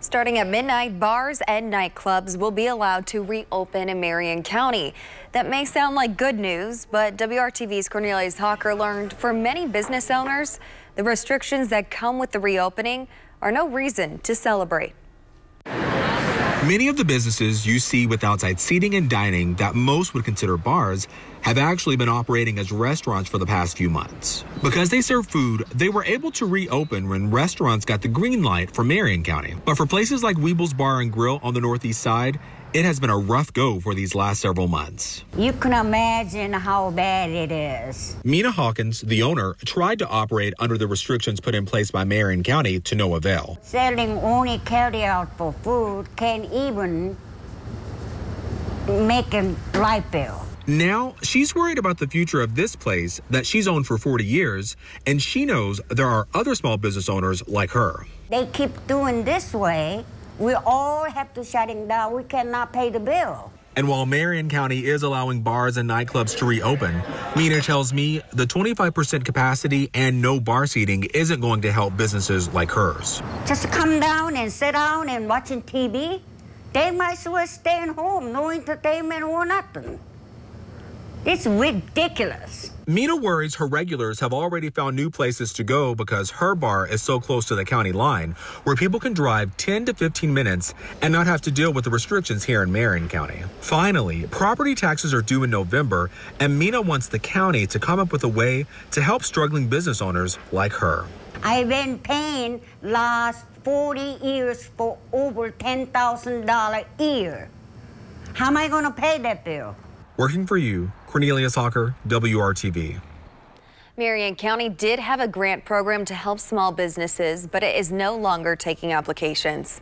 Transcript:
Starting at midnight, bars and nightclubs will be allowed to reopen in Marion County. That may sound like good news, but WRTV's Cornelius Hawker learned for many business owners, the restrictions that come with the reopening are no reason to celebrate. Many of the businesses you see with outside seating and dining that most would consider bars have actually been operating as restaurants for the past few months. Because they serve food, they were able to reopen when restaurants got the green light for Marion County. But for places like Weeble's Bar and Grill on the northeast side, it has been a rough go for these last several months. You can imagine how bad it is. Mina Hawkins, the owner, tried to operate under the restrictions put in place by Marion County to no avail. Selling only carry out for food can't even make a light bill. Now, she's worried about the future of this place that she's owned for 40 years, and she knows there are other small business owners like her. They keep doing this way, we all have to shut shutting down. We cannot pay the bill. And while Marion County is allowing bars and nightclubs to reopen, Mina tells me the 25% capacity and no bar seating isn't going to help businesses like hers. Just come down and sit down and watching TV. They might as well stay at home, no entertainment or nothing. It's ridiculous. Mina worries her regulars have already found new places to go because her bar is so close to the county line where people can drive 10 to 15 minutes and not have to deal with the restrictions here in Marion County. Finally, property taxes are due in November and Mina wants the county to come up with a way to help struggling business owners like her. I've been paying last 40 years for over $10,000 a year. How am I going to pay that bill? Working for you, Cornelius Hawker, WRTV. Marion County did have a grant program to help small businesses, but it is no longer taking applications.